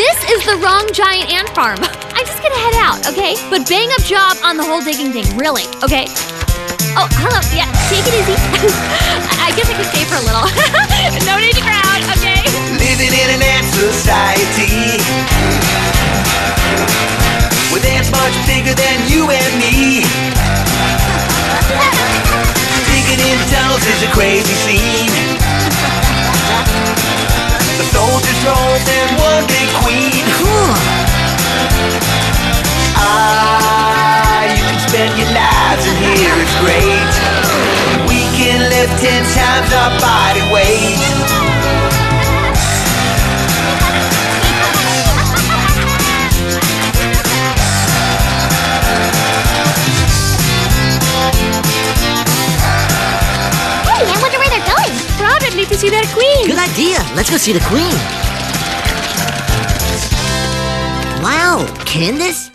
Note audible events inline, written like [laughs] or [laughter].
This is the wrong giant ant farm. [laughs] I'm just gonna head out, okay? But bang up job on the whole digging thing, really, okay? Oh, hello. Yeah, take it easy. [laughs] I guess I could stay for a little. [laughs] no need to crowd, okay? Living in an ant society With ants much bigger than you and me Digging in tunnels is a crazy scene The soldiers drones and your lives in here, it's great We can lift ten times our body weight Hey, I wonder where they're going. Proud need to see that queen. Good idea. Let's go see the queen. Wow, Candace?